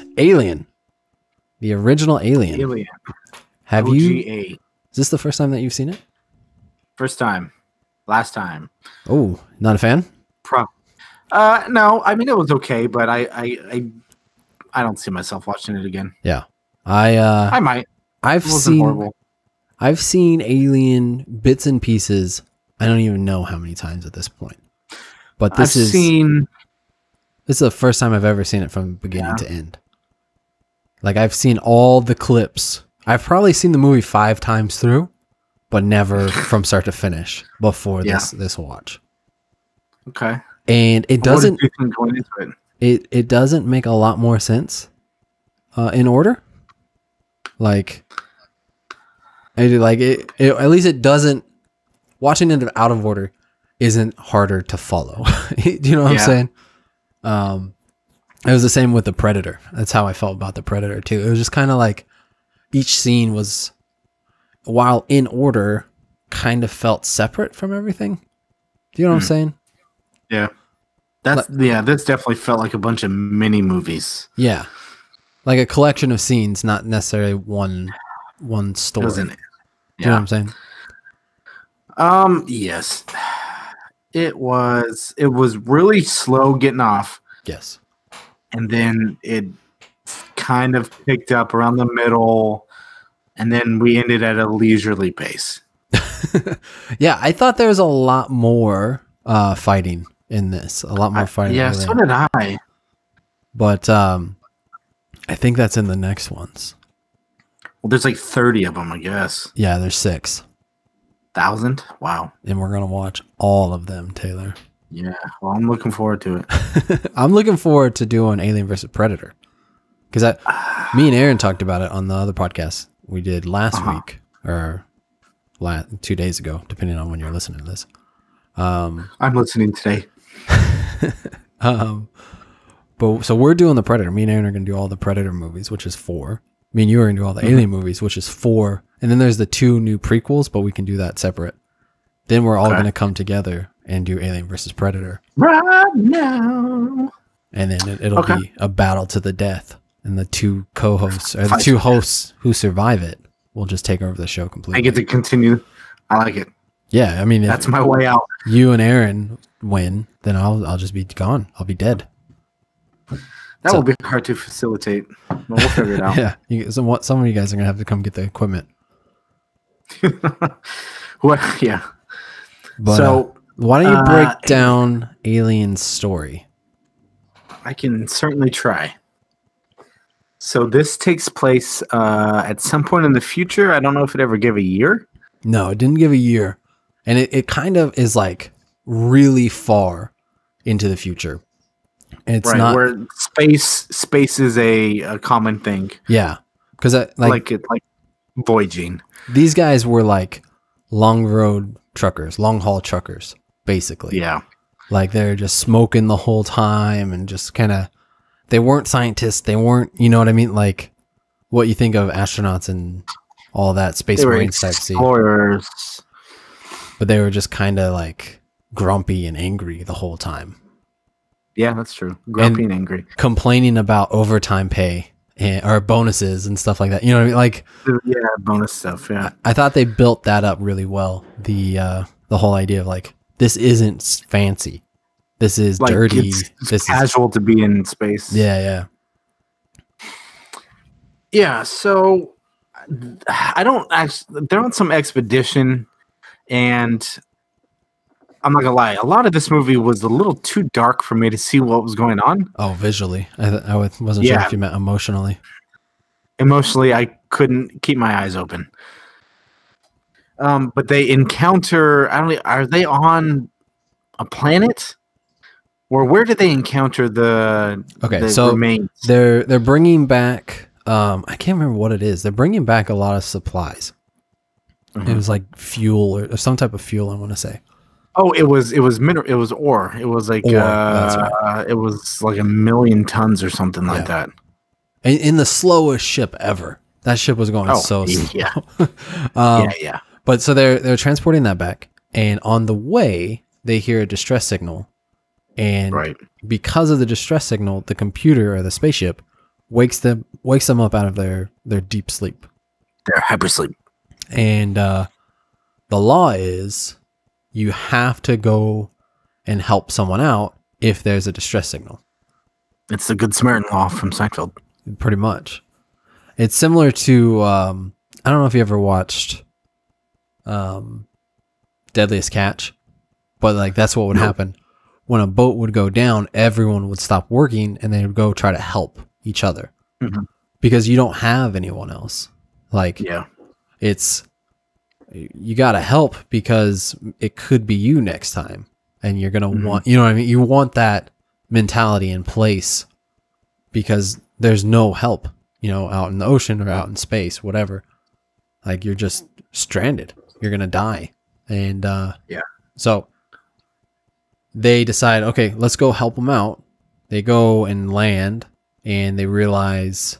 right, Alien, the original Alien. Alien. Have you? Is this the first time that you've seen it? First time. Last time. Oh, not a fan. Pro. Uh, no, I mean it was okay, but I, I, I, I don't see myself watching it again. Yeah, I. uh I might. I've seen. horrible. I've seen Alien bits and pieces. I don't even know how many times at this point. But this I've is seen. this is the first time I've ever seen it from beginning Yeah. to end. Like I've seen all the clips. I've probably seen the movie five times through, but never from start to finish before Yeah. this this watch. Okay. And it doesn't you think going into it? it it doesn't make a lot more sense uh, in order. Like, I do like it, it. At least it doesn't. Watching it out of order isn't harder to follow. do you know what I'm saying? Um, it was the same with the Predator. That's how I felt about the Predator too. It was just kind of like each scene was, while in order, kind of felt separate from everything. Do you know what I'm Hmm. saying? Yeah. That's yeah. This definitely felt like a bunch of mini movies. Yeah. Like a collection of scenes, not necessarily one one story. Doesn't it? Do you know what I'm saying? Um. Yes. It was. It was really slow getting off, Yes. And then it kind of picked up around the middle, and then we ended at a leisurely pace. yeah, I thought there was a lot more uh fighting in this. A lot more I- fighting. yeah. So did I. But um I think that's in the next ones. Well, there's like thirty of them, I guess. Yeah, there's six thousand. Wow. And we're gonna watch all of them, Taylor. Yeah. Well, I'm looking forward to it. I'm looking forward to doing Alien versus Predator. Because I me and Aaron talked about it on the other podcast we did last Uh-huh. week or la- two days ago, depending on when you're listening to this. Um, I'm listening today. um, but so we're doing the Predator. Me and Aaron are going to do all the Predator movies, which is four. Me and you are going to do all the Mhm. Alien movies, which is four. And then there's the two new prequels, but we can do that separate. Then we're all Okay. going to come together and do Alien versus Predator. Right now. And then it, it'll Okay. be a battle to the death. And the two co hosts, or the two hosts who survive it, will just take over the show completely. I get to continue. I like it. yeah, I mean, That's my way out. you and Aaron win, then I'll, I'll just be gone. I'll be dead. That So- will be hard to facilitate. But we'll figure it out. Yeah. You, some, some of you guys are going to have to come get the equipment. well, yeah. But uh, so why don't you uh, break down Alien's story? I can certainly try. So this takes place uh, at some point in the future. I don't know if it ever gave a year. No, it didn't give a year. And it, it kind of is like really far into the future. And it's right, not, where space space is a, a common thing, yeah. Because like, like it like voyaging. these guys were like long road truckers, long haul truckers, basically. Yeah, Like they're just smoking the whole time and just kind of, they weren't scientists. They weren't, you know what I mean? Like what you think of astronauts and all that space they were marines type explorers. But they were just kind of like grumpy and angry the whole time, Yeah, that's true. Grumpy and, angry. complaining about overtime pay and, or bonuses and stuff like that. You know what I mean? Like Yeah, bonus stuff. Yeah, I thought they built that up really well. The uh the whole idea of like this isn't fancy. This is like dirty. it's, it's this is casual to be in space. Yeah, yeah. Yeah, so I don't actually. They're on some expedition, and I'm not gonna lie. A lot of this movie was a little too dark for me to see what was going on. Oh, visually. I, th- I wasn't sure if you meant emotionally. Emotionally, I couldn't keep my eyes open. Um, but they encounter. I don't. Are they on a planet? Or where did they encounter the? Okay, the so remains? They're they're bringing back um I can't remember what it is. They're bringing back a lot of supplies. It Mhm. was like fuel or, or some type of fuel I want to say. Oh, it was it was mineral. It was ore. It was like Ore, uh, it was like a million tons or something like Yeah. that. In, in the slowest ship ever. That ship was going Oh, so slow. um, yeah, yeah. But so they're they're transporting that back, and on the way they hear a distress signal, and Right. because of the distress signal, the computer or the spaceship wakes them wakes them up out of their their deep sleep. They're hypersleep. And uh, the law is you have to go and help someone out if there's a distress signal. It's the Good Samaritan law from Seinfeld. Pretty much. It's similar to um, I don't know if you ever watched um, Deadliest Catch, but like that's what would No. happen when a boat would go down. Everyone would stop working and they would go try to help each other Mhm. because you don't have anyone else. Like Yeah. it's you got to help because it could be you next time and you're going to Mhm. want you know what I mean you want that mentality in place because there's no help you know out in the ocean or out in space whatever like you're just stranded you're going to die and uh Yeah. so they decide okay let's go help them out they go and land and they realize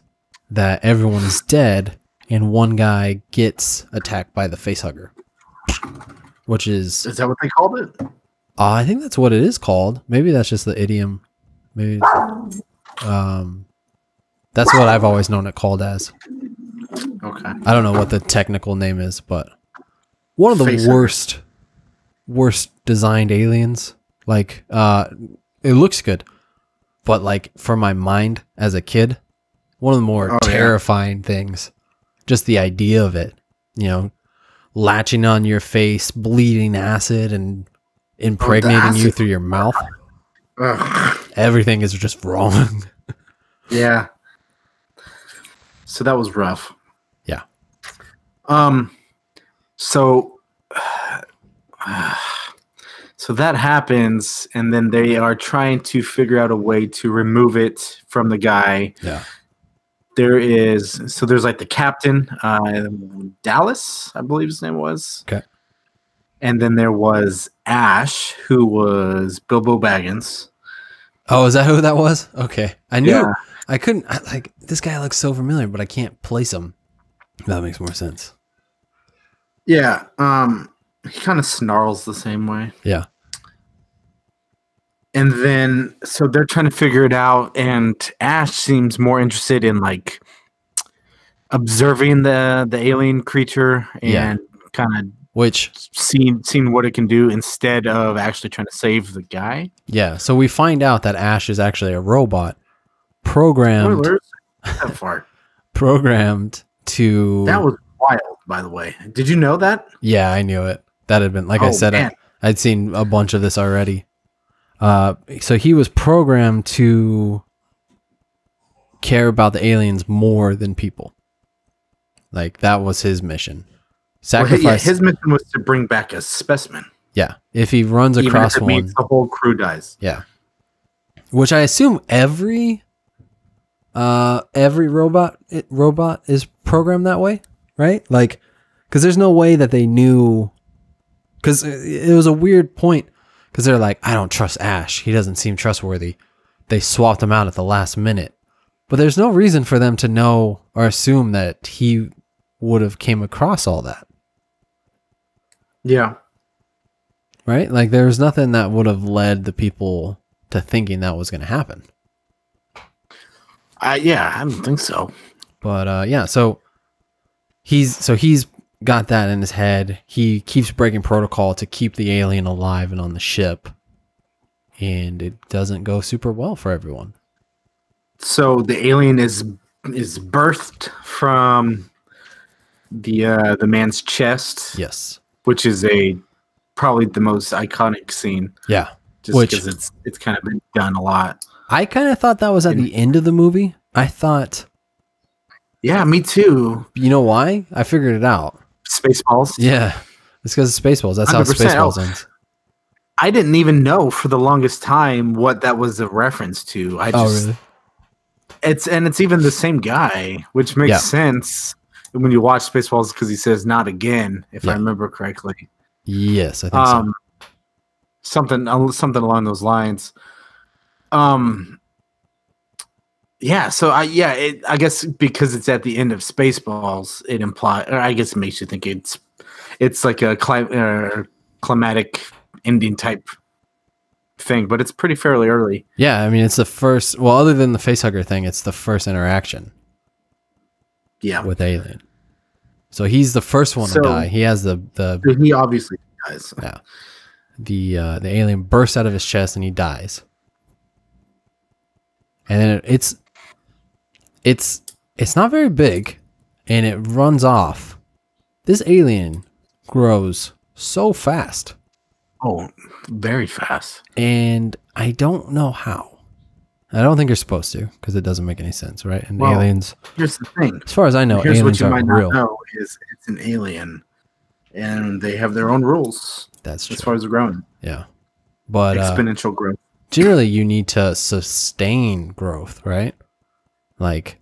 that everyone is dead and one guy gets attacked by the facehugger which is Is that what they called it? uh, i think that's what it is called maybe that's just the idiom maybe um that's what i've always known it called as Okay. i don't know what the technical name is but one of the Facehugger. worst worst designed aliens like uh it looks good but like for my mind as a kid one of the more Oh, yeah. terrifying things just the idea of it you know latching on your face bleeding acid and impregnating you through your mouth Ugh. everything is just wrong Yeah. So that was rough. Yeah. Um. So. So that happens, and then they are trying to figure out a way to remove it from the guy. yeah There is so there's like the captain, uh, Dallas, I believe his name was. Okay. And then there was Ash, who was Bilbo Baggins. oh is that who that was okay i knew Yeah. I couldn't I, like this guy looks so familiar, but I can't place him. That makes more sense. Yeah. Um, he kind of snarls the same way. Yeah. And then, so they're trying to figure it out, and Ash seems more interested in like observing the the alien creature and Yeah. kind of Which seeing seeing what it can do instead of actually trying to save the guy. yeah, so we find out that Ash is actually a robot programmed Spoilers. that far. programmed to That was wild, by the way. Did you know that? Yeah, I knew it. That had been like I Oh, said I, I'd seen a bunch of this already. Uh so he was programmed to care about the aliens more than people. Like that was his mission. Well, Sacrifice yeah, his mission was to bring back a specimen. Yeah, if he runs Even across if one, the whole crew dies. yeah. Which I assume every uh every robot it, robot is programmed that way, right? Like cuz there's no way that they knew cuz it was a weird point cuz they're like I don't trust Ash. He doesn't seem trustworthy. They swapped him out at the last minute. But there's no reason for them to know or assume that he would have came across all that. Yeah. right? Like there was nothing that would have led the people to thinking that was going to happen. I yeah, I don't think so. But uh, yeah, so he's so he's got that in his head. He keeps breaking protocol to keep the alien alive and on the ship, and it doesn't go super well for everyone. So the alien is is birthed from the uh the man's chest, Yes. which is a probably the most iconic scene Yeah. just because it's it's kind of been done a lot. I kind of thought that was at the end of the movie. I thought, Yeah, me too. you know why? I figured it out. Spaceballs. Yeah. It's because of Spaceballs. That's how 100%. Spaceballs ends. I didn't even know for the longest time what that was a reference to. I Oh, just really? it's and it's even the same guy, which makes Yeah. sense when you watch Spaceballs because he says "not again," if I remember correctly. Yes, I think so. Um, something something along those lines. Um, yeah. So I yeah, it, I guess because it's at the end of Spaceballs, it implies, or I guess it makes you think it's it's like a cli- uh, climatic ending type thing, but it's pretty fairly early. Yeah, I mean it's the first. Well, other than the facehugger thing, it's the first interaction Yeah, with Alien. So he's the first one So- to die. He has the the he obviously dies. Yeah, the uh, the alien bursts out of his chest and he dies. And then it's it's it's not very big, and it runs off. This alien grows so fast, Oh, very fast. and I don't know how. I don't think you're supposed to because it doesn't make any sense, right? And Well, aliens, Here's the thing. as far as I know, Here's what you might aren't real. know is it's an alien, and they have their own rules That's true. as far as growing. yeah, but uh, Exponential growth. generally you need to sustain growth, right? Like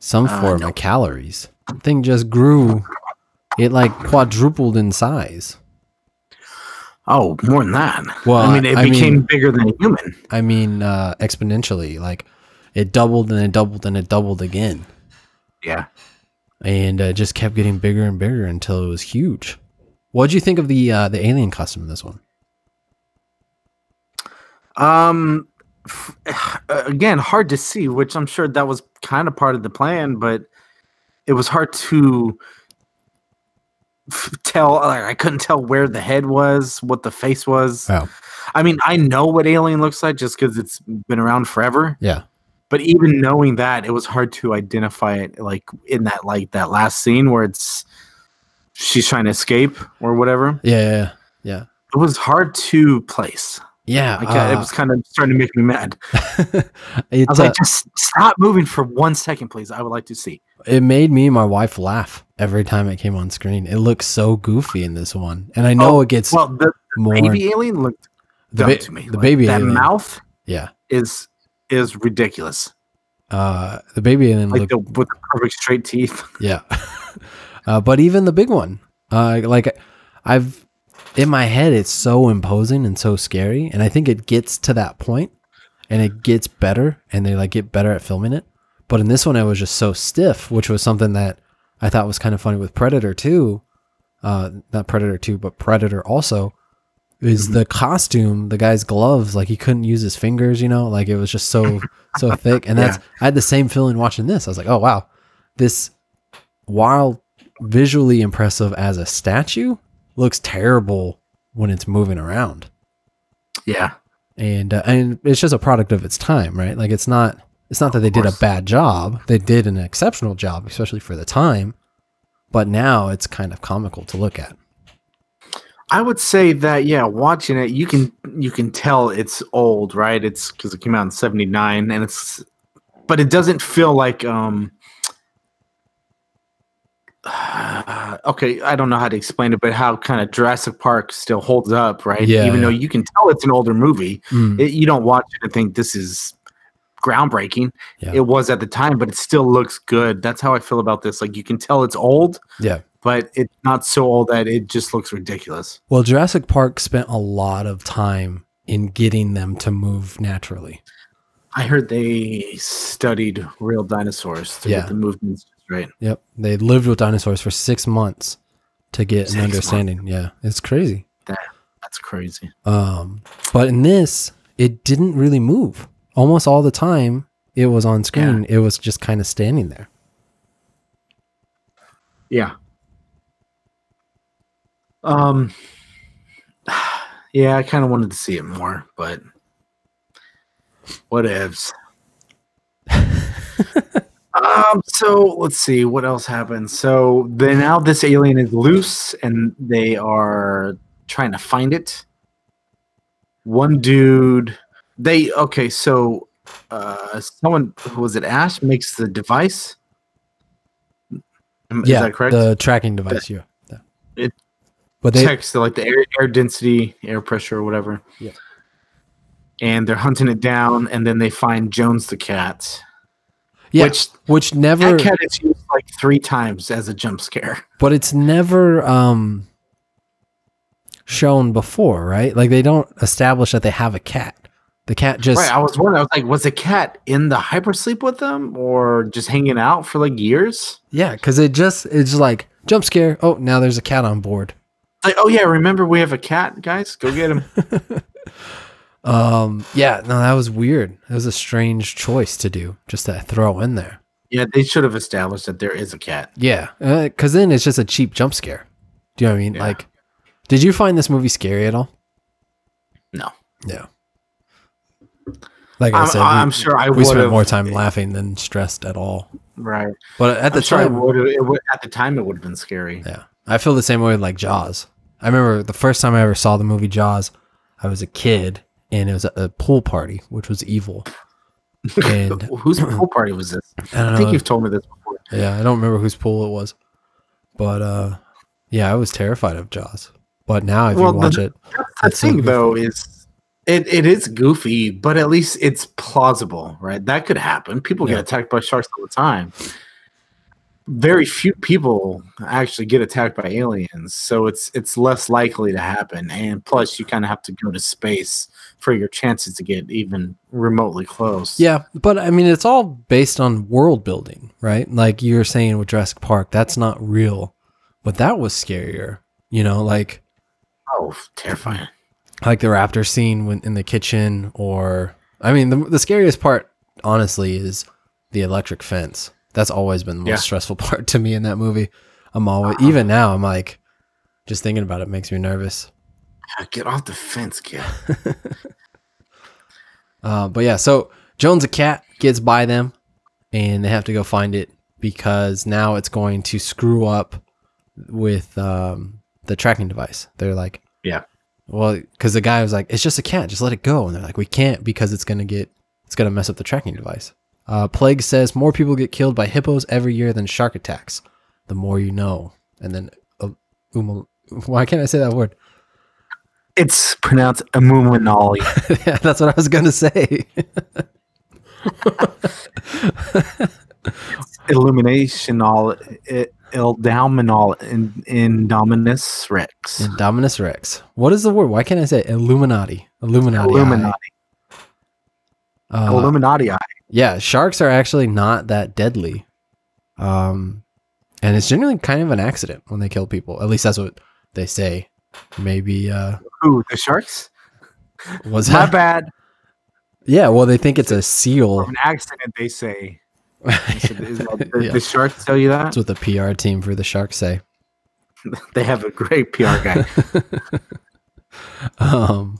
some Uh, form no. of calories. The thing just grew. It like quadrupled in size. Oh, more than that. Well, I mean, it I became mean- bigger than a human. I mean, uh, exponentially. Like it doubled and it doubled and it doubled again, Yeah. and uh, just kept getting bigger and bigger until it was huge. What did you think of the uh, the alien costume in this one? Um. Again, hard to see, which I'm sure that was kind of part of the plan, but it was hard to tell. Like, I couldn't tell where the head was, what the face was. Oh, I mean, I know what Alien looks like just because it's been around forever. yeah, But even knowing that, it was hard to identify it. Like in that, like that last scene where it's she's trying to escape or whatever. yeah, yeah, yeah. It was hard to place. Yeah, Like it uh, was kind of starting to make me mad. it, I was uh, like, just stop moving for one second, please. I would like to see. it made me and my wife laugh every time it came on screen. It looks so goofy in this one, and I know Oh, it gets Well, the more. baby alien looked the, ba- to me. the Like, baby that alien, mouth yeah, is is ridiculous. uh, the baby alien Like looked, the with the perfect straight teeth. yeah, uh, but even the big one, uh, like I've in my head, it's so imposing and so scary, and I think it gets to that point, and it gets better, and they like get better at filming it. But in this one, it was just so stiff, which was something that I thought was kind of funny with Predator too. Uh, not Predator two, but Predator also is Mhm. the costume, the guy's gloves, like he couldn't use his fingers, you know, like it was just so so thick. And that's I had the same feeling watching this. I was like, oh wow, this while visually impressive as a statue, looks terrible when it's moving around. Yeah. And uh, and it's just a product of its time, right? Like it's not it's not that they did a bad job. They did an exceptional job, especially for the time. But now it's kind of comical to look at. I would say that yeah, watching it, you can you can tell it's old, right? It's because it came out in '79, and it's, but it doesn't feel like um. okay, I don't know how to explain it, but how kind of Jurassic Park still holds up, right? Yeah, Even though you can tell it's an older movie, Mm, it, you don't watch it and think this is groundbreaking. Yeah. It was at the time, but it still looks good. That's how I feel about this. Like you can tell it's old, yeah. but it's not so old that it just looks ridiculous. Well, Jurassic Park spent a lot of time in getting them to move naturally. I heard they studied real dinosaurs to Yeah. get the movements right. Yep. They lived with dinosaurs for six months to get Six an months. understanding. Yeah. It's crazy. That's crazy. Um, but in this, it didn't really move. Almost all the time it was on screen, it was just kind of standing there. Yeah. Um. Yeah, I kind of wanted to see it more, but whatevs. um. So let's see what else happened. So then now this alien is loose, and they are trying to find it. One dude, they okay. So, uh, someone who was it? Ash makes the device. Yeah. is that correct? The tracking device. Yeah. yeah. It but they, text like the air, air density, air pressure, or whatever. Yeah. And they're hunting it down, and then they find Jones the cat. Yeah, Which which never, that cat is used like three times as a jump scare. but it's never, um, shown before, right? Like they don't establish that they have a cat. The cat just, right. I was wondering. I was like, was the cat in the hypersleep with them, or just hanging out for like years? yeah, because it just, it's just like jump scare. Oh, now there's a cat on board. Like, oh yeah, remember we have a cat, guys? Go get him. Um, yeah, no, that was weird. It was a strange choice to do, just to throw in there. Yeah, they should have established that there is a cat. Yeah, because then it's just a cheap jump scare. Do you know what I mean? Yeah. Like, did you find this movie scary at all? No. Yeah. Like I I'm, said, I'm we, sure I we spent more time laughing than stressed at all. Right. But at the I'm time, would, it would, at the time, it would have been scary. yeah, I feel the same way with like Jaws. I remember the first time I ever saw the movie Jaws, I was a kid and it was at a pool party, which was evil. And Whose pool party was this? I don't I think know. you've told me this before. Yeah, I don't remember whose pool it was, but uh, yeah, I was terrified of Jaws. But now, if Well, you the- watch it, the That's so thing, goofy. though, is it, it is goofy, but at least it's plausible, right? That could happen. People Yeah. get attacked by sharks all the time. Very few people actually get attacked by aliens, so it's it's less likely to happen. And plus, you kind of have to go to space for your chances to get even remotely close. yeah. But I mean, it's all based on world building, right? Like you were saying with Jurassic Park, that's not real, but that was scarier. You know, like Oh, terrifying. like the raptor scene when in the kitchen, or I mean, the the scariest part, honestly, is the electric fence. That's always been the most Yeah. stressful part to me in that movie. I'm always uh-huh. even now. I'm like, just thinking about it makes me nervous. Get off the fence, kid. Uh, but yeah, so Jones a cat gets by them, and they have to go find it because now it's going to screw up with um, the tracking device. They're like, Yeah. well, because the guy was like, it's just a cat, just let it go, and they're like, we can't because it's gonna get, it's gonna mess up the tracking device. Uh, Plague says more people get killed by hippos every year than shark attacks. The more you know, and then uh, Uma, why can't I say that word? It's pronounced Amumanali. yeah, that's what I was gonna say. Illuminational, Ildominal, in Indominus Rex. Indominus Rex. What is the word? Why can't I say Illuminati? Illuminati. Illuminati. Uh, Illuminati. yeah, sharks are actually not that deadly. Um, and it's generally kind of an accident when they kill people. At least that's what they say. Maybe uh, Who? The sharks? was My that? bad. Yeah. Well, they think it's a seal. An accident, they say. Is that- is that- the, Yeah. the sharks tell you that? That's what the PR team for the sharks say. They have a great PR guy. Um,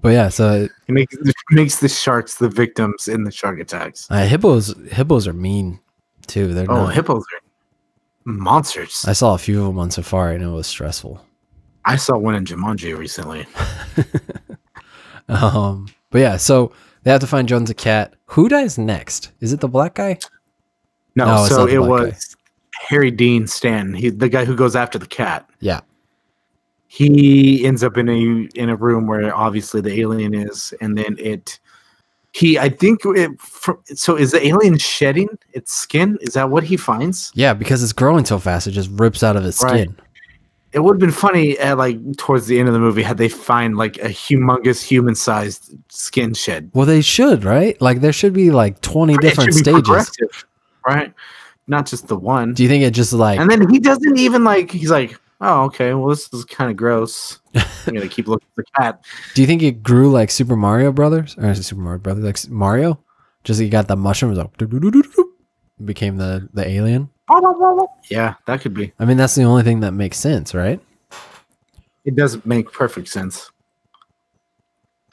but yeah, so it makes, makes the sharks the victims in the shark attacks. uh, hippos hippos are mean too. They're Oh, not- hippos are monsters. I saw a few of them on safari and it was stressful. I saw one in Jumanji recently. Um, but yeah, so they have to find Jones a cat. Who dies next? Is it the black guy? No, No, so it was Harry Dean Stanton. He, the guy who goes after the cat. Yeah. he ends up in a in a room where obviously the alien is, and then it. He, I think it. So is the alien shedding its skin? Is that what he finds? Yeah, because it's growing so fast, it just rips out of its Right. skin. It would have been funny at like towards the end of the movie had they find like a humongous human-sized skin shed. Well, they should, right? Like there should be like twenty It different stages. right? Not just the one. Do you think it just like And then he doesn't even like. He's like, "Oh, okay. Well, this is kind of gross. I'm gonna keep looking for the cat." do you think it grew like Super Mario Brothers or is it Super Mario Brothers like Mario? Just you got the mushrooms like became the the alien. Yeah, that could be. I mean, that's the only thing that makes sense, right? It does make perfect sense.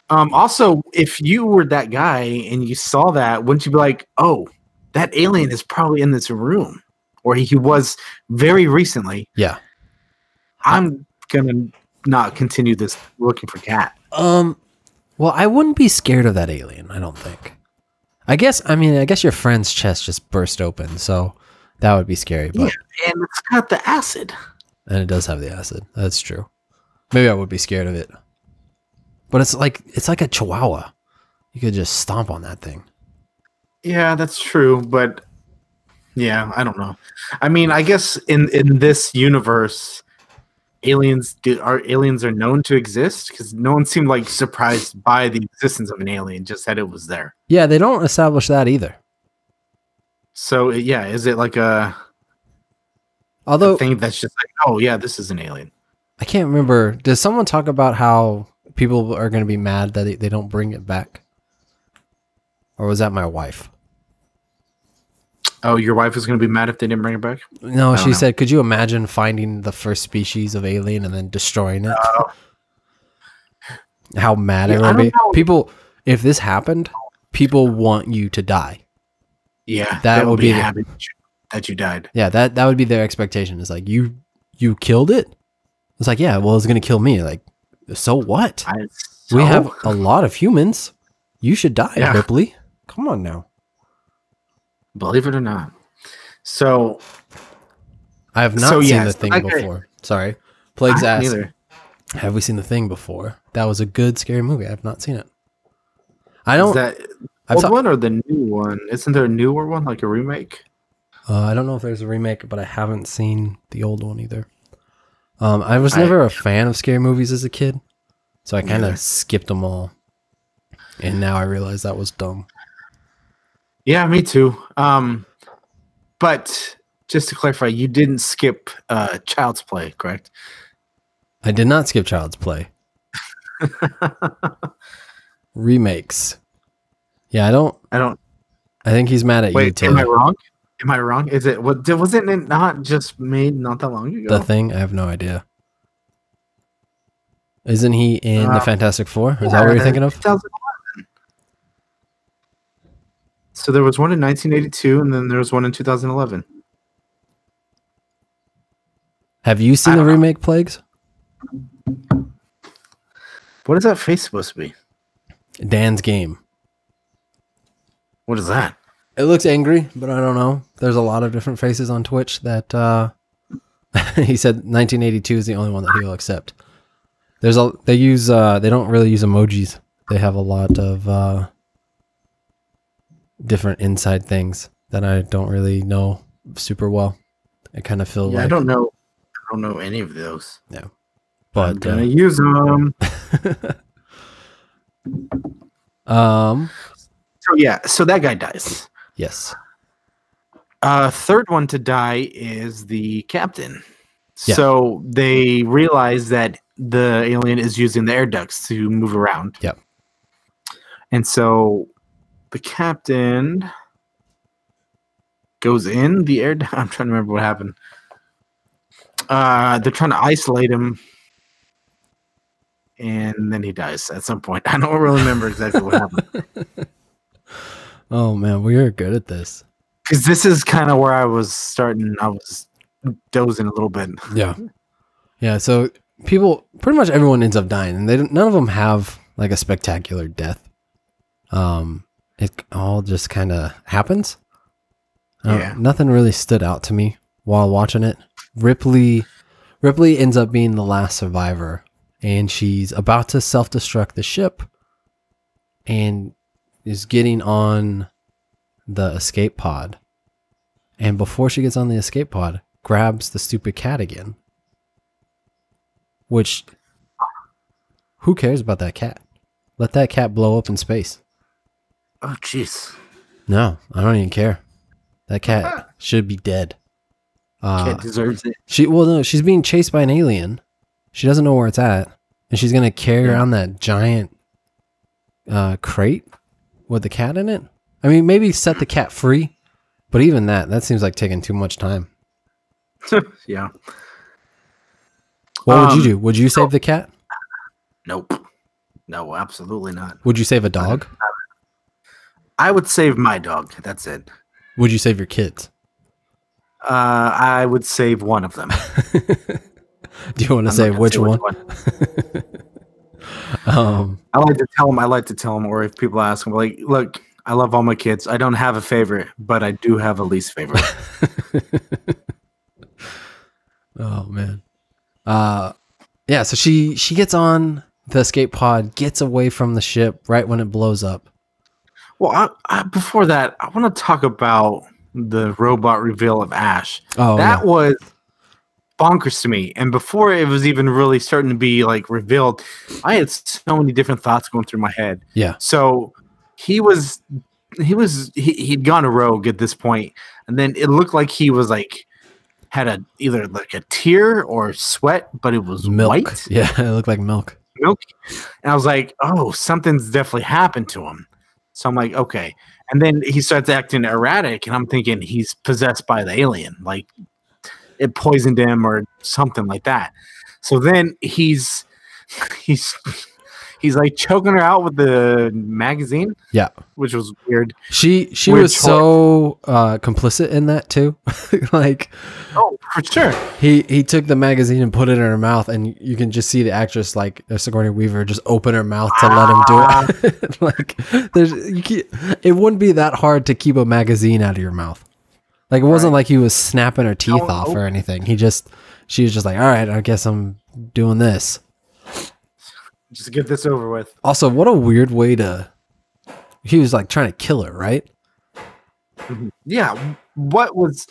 Um. Also, if you were that guy and you saw that, wouldn't you be like, "Oh, that alien is probably in this room," or he was very recently? Yeah. I'm gonna not continue this looking for cat. Um, well, I wouldn't be scared of that alien. I don't think. I guess. I mean, I guess your friend's chest just burst open, so that would be scary. But Yeah. And it's got the acid. and it does have the acid. That's true. Maybe I would be scared of it. But it's like it's like a chihuahua. You could just stomp on that thing. Yeah, that's true, but yeah, I don't know. I mean, I guess in in this universe, aliens do are aliens are known to exist because no one seemed like surprised by the existence of an alien, just that it was there. Yeah, they don't establish that either. So uh, yeah, is it like a Although thing that's just like, oh yeah, this is an alien? I can't remember. Does someone talk about how people are going to be mad that they, don't bring it back? Or was that my wife? Oh, your wife is going to be mad if they didn't bring it back. No, she know. said, "Could you imagine finding the first species of alien and then destroying it? Oh. How mad Yeah, I would be. know. People, if this happened, people want you to die. Yeah, That they'll would be the- happy that you- died. Yeah, that that would be their expectation. It's like you you killed it. It's like yeah, well, it's gonna kill me. Like, so what? I, we have a lot of humans. You should die, Yeah. Ripley. Come on now. believe it or not. So I have not So, seen yes, the thing okay. before. Sorry, Plague's ass. either. Have we seen the thing before? That was a good scary movie. I have not seen it. I don't. that I've old thought- one or the new one? Isn't there a newer one like a remake? Uh, I don't know if there's a remake, but I haven't seen the old one either. Um, I was never a fan of scary movies as a kid, so I kind of skipped them all. And now I realize that was dumb. Yeah, me too. Um, but just to clarify, you didn't skip uh, Child's Play, correct? I did not skip Child's Play. Remakes. Yeah, I don't. I don't. I think he's mad at you Wait, am I wrong? Am I wrong? Is it what? Wasn't it not just made not that long ago? The thing, I have no idea. Isn't he in the Uh, Fantastic Four? Is that what you're thinking of? 2011. So there was one in 1982, and then there was one in 2011. Have you seen the don't know. remake Plagues? What is that face supposed to be? DansGame. What is that? It looks angry, but I don't know. There's a lot of different faces on Twitch that uh he said 1982 is the only one that he'll accept. There's a they use uh they don't really use emojis. They have a lot of uh different inside things that I don't really know super well. I kind of feel Yeah, like I don't know. I don't know any of those. Yeah. But I'm but gonna use them. uh, um So yeah, so that guy dies. yes. Uh, third one to die is the captain. Yeah. So they realize that the alien is using the air ducts to move around. Yep. And so the captain goes in the air. duct- I'm trying to remember what happened. Uh, they're trying to isolate him, and then he dies at some point. I don't really remember exactly what happened Oh man, we are good at this. because this is kind of where I was starting. I was dozing a little bit. Yeah. Yeah. So people, pretty much everyone ends up dying, and they don't, none of them have like a spectacular death. Um, it all just kind of happens. I Yeah. Nothing really stood out to me while watching it. Ripley, Ripley ends up being the last survivor, and she's about to self-destruct the ship, and is getting on the escape pod. And before she gets on the escape pod, grabs the stupid cat again. Which, who cares about that cat? Let that cat blow up in space. Oh, jeez. No, I don't even care. That cat should be dead. Uh, Cat deserves it. she well, no, she's being chased by an alien. She doesn't know where it's at, and she's gonna carry Yeah. around that giant uh, crate with the cat in it. I mean, maybe set the cat free, but even that, that seems like taking too much time. yeah. What would Um, you do? Would you save the cat? Nope. No, absolutely not. Would you save a dog? I would save my dog. That's it. Would you save your kids? Uh, I would save one of them. Do you want to say not which say one? Um, I like to tell them. I like to tell them, or if people ask them, like, look, I love all my kids. I don't have a favorite, but I do have a least favorite. oh man. Uh, yeah. So she she gets on the escape pod, gets away from the ship right when it blows up. well, I, I, before that, I want to talk about the robot reveal of Ash. Oh, that yeah. was bonkers to me. And before it was even really starting to be like revealed, I had so many different thoughts going through my head. yeah, So he was he was he, he'd gone a rogue at this point, and then it looked like he was like had a either like a tear or sweat, but it was milk. white. Yeah, it looked like milk. Milk. And I was like, oh, something's definitely happened to him. So I'm like, okay. And then he starts acting erratic, and I'm thinking he's possessed by the alien, like it poisoned him or something like that. So then he's he's he's like choking her out with the magazine. Yeah. Which was weird. She she Weird was so uh, complicit in that too. like Oh, for sure. he he took the magazine and put it in her mouth, and you can just see the actress like uh, Sigourney Weaver just open her mouth to let him do it. like there's you can't, it wouldn't be that hard to keep a magazine out of your mouth. Like it wasn't like he was snapping her teeth off or anything. He just she was just like, all right, I guess I'm doing this. Just get this over with. Also, what a weird way to. He was like trying to kill her, right? Mm-hmm. Yeah. What was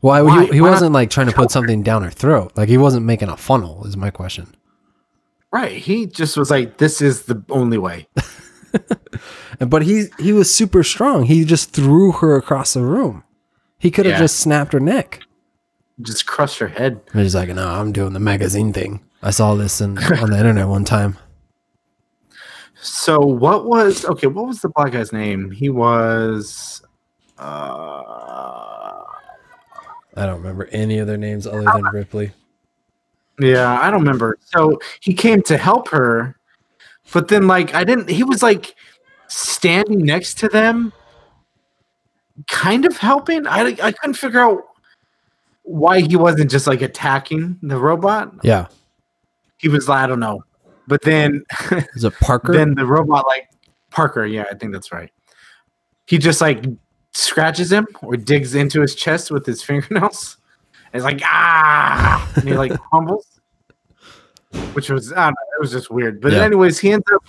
Why, Why? he, he Why wasn't like trying to put something down her throat. Like he wasn't making a funnel. Is my question. right? He just was like, this is the only way. But he he was super strong. He just threw her across the room. He could have Yeah. just snapped her neck. Just crushed her head. And he's like, "No, I'm doing the magazine thing. I saw this in, on the internet one time." So what was okay? What was the black guy's name? He was. Uh, I don't remember any of their names other than Ripley. yeah, I don't remember. So he came to help her, but then like I didn't. He was like standing next to them, kind of helping. I I couldn't figure out why he wasn't just like attacking the robot. Yeah, He was I don't know, but then is it Parker? then the robot like Parker, yeah, I think that's right. He just like scratches him or digs into his chest with his fingernails. And it's like ah, and he like humbles, which was I don't know, it was just weird. But Yeah. anyways, he ends up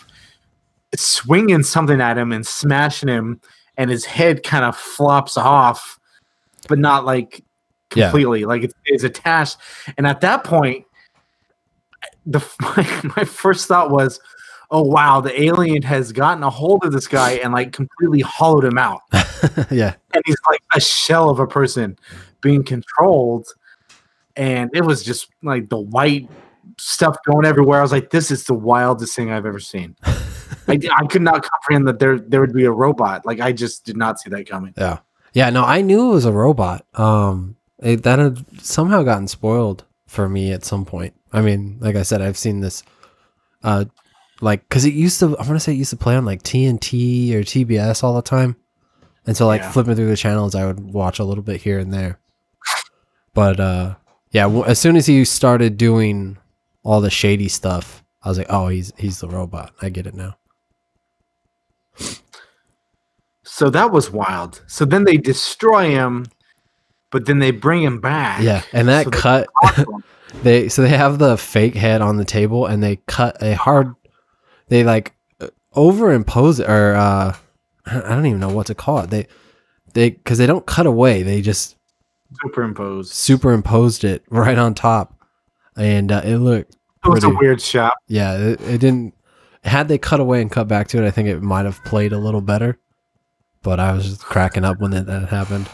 swinging something at him and smashing him, and his head kind of flops off, but not like Yeah. completely. Like it is attached. And at that point, the my, my first thought was, oh wow, the alien has gotten a hold of this guy and like completely hollowed him out, yeah, and he's like a shell of a person being controlled. And it was just like the white stuff going everywhere. I was like, this is the wildest thing I've ever seen. I, I could not comprehend that there there would be a robot. Like I just did not see that coming. yeah, yeah. No, I knew it was a robot. Um, it, that had somehow gotten spoiled for me at some point. I mean, like I said, I've seen this, uh, like because it used to. I want to say it used to play on like TNT or TBS all the time, and so like Yeah. flipping through the channels, I would watch a little bit here and there. But uh, yeah, w- as soon as he started doing all the shady stuff, I was like, oh, he's he's the robot. I get it now. So that was wild. So then they destroy him, but then they bring him back. Yeah, and that So cut him. they so they have the fake head on the table and they cut a hard they like uh, overimpose it or uh I don't even know what to call it. They they because they don't cut away. They just superimposed. superimposed it right on top, and uh, it looked It was a weird shot. yeah. It, it didn't. Had they cut away and cut back to it, I think it might have played a little better. But I was just cracking up when that, that happened.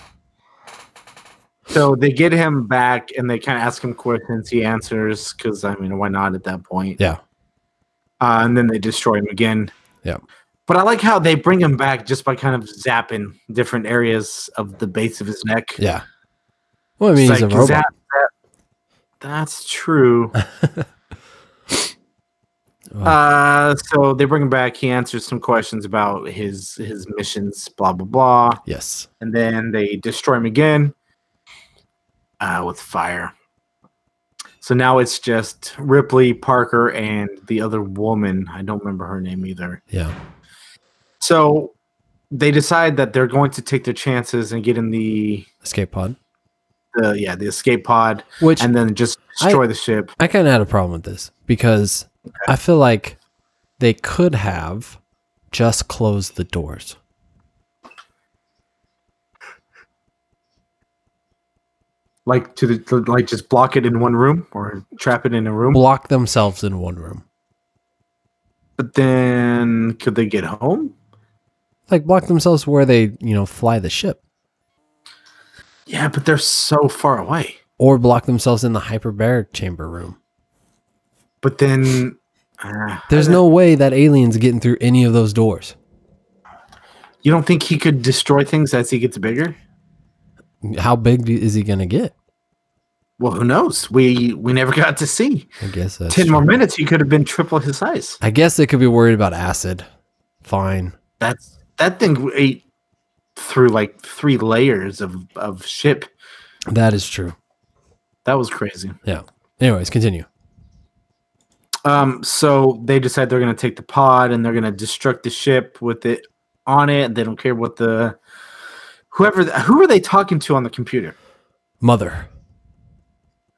So they get him back and they kind of ask him questions. He answers because I mean, why not at that point? Yeah. Uh, and then they destroy him again. Yeah. But I like how they bring him back just by kind of zapping different areas of the base of his neck. Yeah. Well, I mean, It's he's a robot. zap, zap. That's true. uh, so they bring him back. He answers some questions about his his missions, blah blah blah, yes. and then they destroy him again uh, with fire. So now it's just Ripley, Parker, and the other woman. I don't remember her name either. Yeah. So they decide that they're going to take their chances and get in the Escape pod. the yeah the escape pod Which and then just destroy the ship. I kind of had a problem with this because I feel like they could have just closed the doors. like to the to, like just block it in one room or trap it in a room. Block themselves in one room. But then could they get home? Like block themselves where they, you know, fly the ship. Yeah, but they're so far away. Or block themselves in the hyperbaric chamber room. But then Uh, There's no way that alien's getting through any of those doors. You don't think he could destroy things as he gets bigger? How big is he gonna get? Well, who knows? We we never got to see. I guess that's Ten true. more minutes, he could have been triple his size. I guess they could be worried about acid. Fine. That's that thing ate through like three layers of of ship. That is true. That was crazy. Yeah. Anyways, continue. Um, so they decide they're going to take the pod and they're going to destruct the ship with it on it. They don't care what the whoever who are they talking to on the computer? Mother.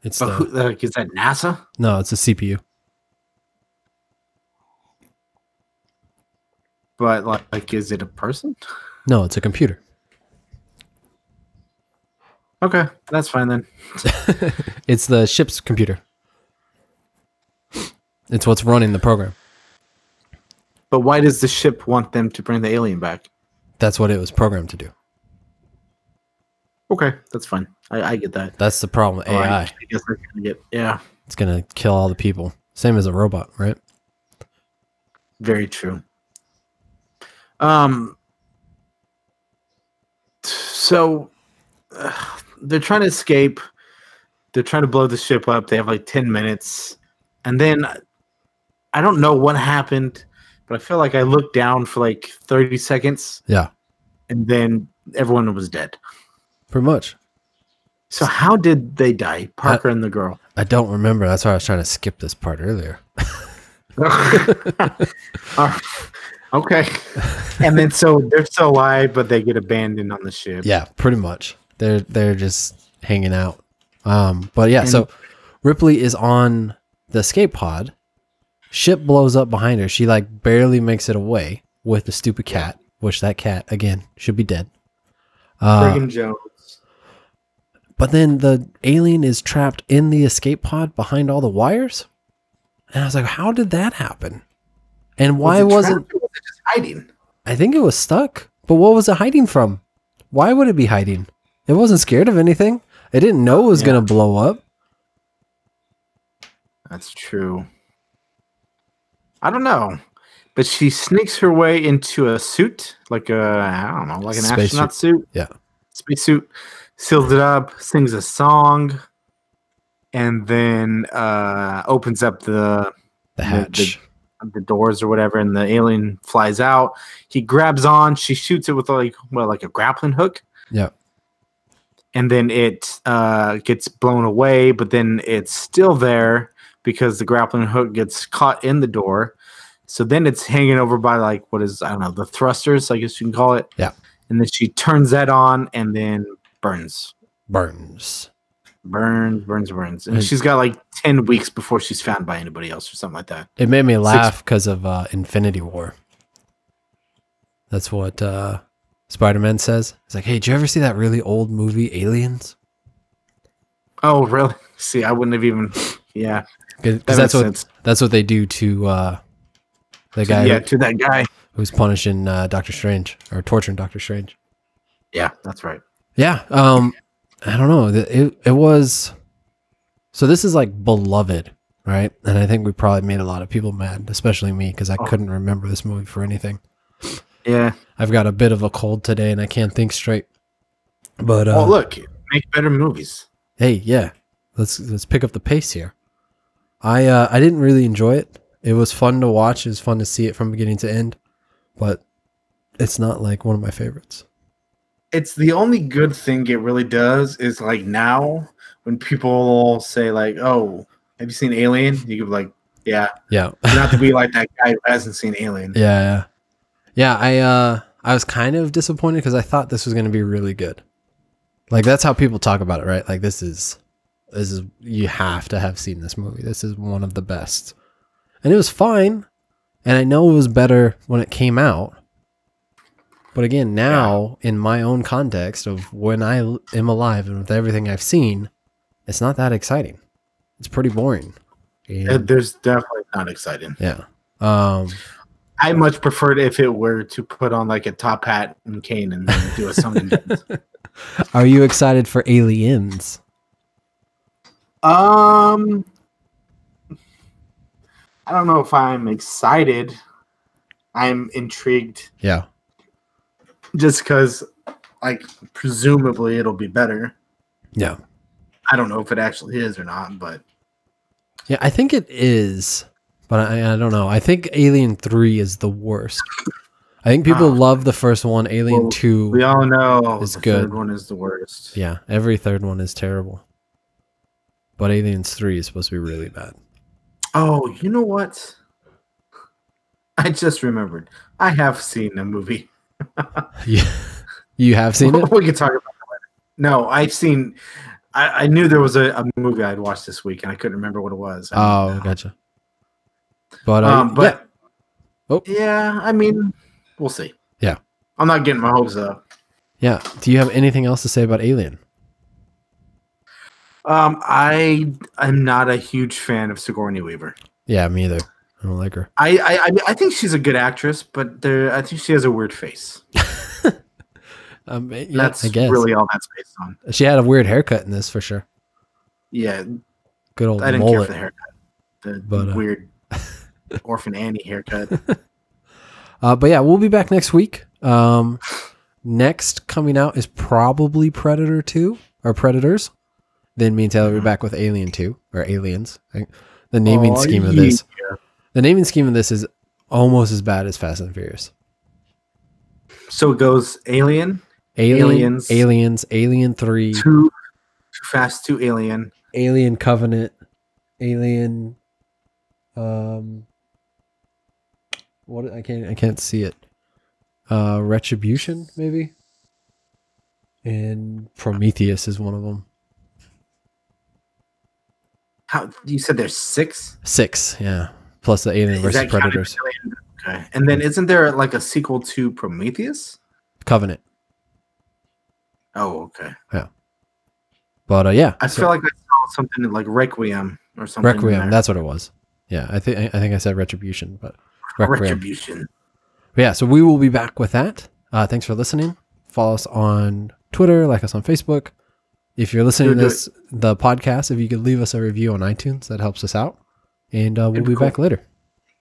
It's But the, who, like, is that NASA? no, it's a CPU. But like, like, is it a person? No, it's a computer. Okay, that's fine then. It's the ship's computer. It's what's running the program. But why does the ship want them to bring the alien back? That's what it was programmed to do. Okay, that's fine. I, I get that. That's the problem with Oh, AI. I guess I can get yeah. It's gonna kill all the people. Same as a robot, right? Very true. Um. So uh, they're trying to escape. They're trying to blow the ship up. They have like ten minutes, and then I don't know what happened, but I feel like I looked down for like thirty seconds, Yeah, and then everyone was dead. pretty much. So how did they die, Parker and the girl? I don't remember. That's why I was trying to skip this part earlier. Uh, okay, and then so they're still alive, but they get abandoned on the ship. Yeah, pretty much. They're they're just hanging out. Um, but yeah, so Ripley is on the escape pod. Ship blows up behind her. She like barely makes it away with the stupid cat, which that cat again should be dead. Uh, Friggin' Jones. but then the alien is trapped in the escape pod behind all the wires. And I was like, how did that happen? And why Was it wasn't was it just hiding? I think it was stuck. But what was it hiding from? Why would it be hiding? It wasn't scared of anything. It didn't know it was Yeah. gonna blow up. That's true. I don't know, but she sneaks her way into a suit, like a I don't know, like an Space astronaut suit. Yeah. spacesuit. Seals it up, sings a song, and then uh, opens up the The the- hatch. the doors or whatever, and the alien flies out. He grabs on. She shoots it with like well, like a grappling hook. Yeah. And then it uh, gets blown away, but then it's still there because the grappling hook gets caught in the door. So then it's hanging over by like what is I don't know the thrusters, I guess you can call it. Yeah. And then she turns that on and then burns, Burns. burns, burns, burns, and And- she's got like ten weeks before she's found by anybody else or something like that. It made me laugh because of uh, Infinity War. That's what uh, Spider Man says. He's like, hey, did you ever see that really old movie, Aliens? Oh, really? See, I wouldn't have even. Yeah, Because that that's what sense. that's what they do to uh, the guy yeah, to that guy. who's punishing uh, Doctor Strange or torturing Doctor Strange. Yeah, that's right. Yeah. Um, I don't know. It, it was. So this is like beloved, right? And I think we probably made a lot of people mad, especially me, because I Oh. couldn't remember this movie for anything. Yeah. I've got a bit of a cold today, and I can't think straight. But uh, oh, look, make better movies. hey, yeah, let's let's pick up the pace here. I uh, I didn't really enjoy it. It was fun to watch. It was fun to see it from beginning to end, but it's not like one of my favorites. It's the only good thing it really does is like now when people say like, "Oh, have you seen Alien?" You can be like, "Yeah," Yeah, not to be like that guy who hasn't seen Alien. yeah, yeah, yeah. I uh, I was kind of disappointed because I thought this was going to be really good. Like that's how people talk about it, right? Like this is this is you have to have seen this movie. This is one of the best, and it was fine. And I know it was better when it came out. But again, now in my own context of when I am alive and with everything I've seen, it's not that exciting. It's pretty boring. And- There's definitely not exciting. yeah. Um, I much preferred if it were to put on like a top hat and cane and then do a something. are you excited for Aliens? Um, I don't know if I'm excited. I'm intrigued Yeah. just because, like, presumably it'll be better. Yeah. I don't know if it actually is or not, but Yeah, I think it is, but I, I don't know. I think Alien 3 is the worst. I think people Oh. love the first one. Alien Well, 2, we all know It's the good. third one is the worst. yeah, every third one is terrible. But Aliens 3 is supposed to be really bad. Oh, you know what? I just remembered. I have seen a movie. Yeah. You have seen it? we can talk about that later. No, I've seen. I, I knew there was a, a movie I'd watched this week, and I couldn't remember what it was. Oh, gotcha. But, uh, um, but Oh. yeah, I mean, we'll see. Yeah. I'm not getting my hopes up. yeah, yeah. Do you have anything else to say about Alien? Um, I am not a huge fan of Sigourney Weaver. Yeah, me either. I don't like her. I I, I, think she's a good actress, but there, I think she has a weird face. Um, yeah, that's really all that's based on. She had a weird haircut in this for sure. Yeah, Good old I didn't care for the haircut. The But, uh, weird Orphan Annie haircut. Uh, but yeah, we'll be back next week. Um, next coming out is probably Predator 2 or Predators. Then me and Taylor will be back with Alien 2 or Aliens. The naming Oh, scheme of this. The naming scheme of this is almost as bad as Fast and Furious. So it goes Alien, Alien, Aliens. Aliens, Alien 3, Too, too Fast, 2 Alien. Alien Covenant, Alien um what I can't I can't see it. Uh Retribution maybe? And Prometheus is one of them. How you said there's six? 6, yeah. Plus the Alien versus Predators. Okay, and then isn't there like a sequel to Prometheus? Covenant. Oh, okay. Yeah. But uh yeah. I so- feel like I saw something like Requiem or something. Requiem, there. that's what it was. Yeah, I think I think I said Retribution, but Requiem. Retribution. But yeah, so we will be back with that. Uh, thanks for listening. Follow us on Twitter, like us on Facebook. If you're listening to this, the podcast, if you could leave us a review on iTunes, that helps us out. And uh, we'll be cool. back later.